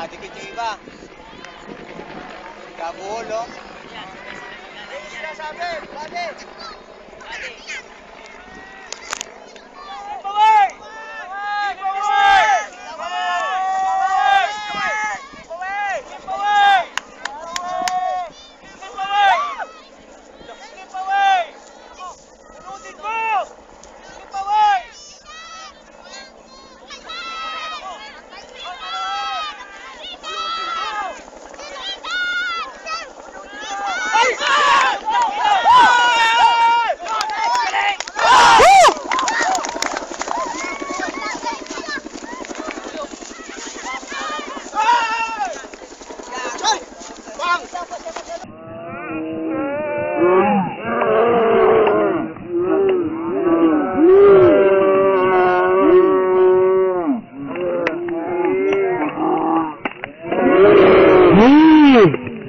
nakadikit yung iba. Kabuhol, no? Hindi sinasabi, brother! Brother! Mm.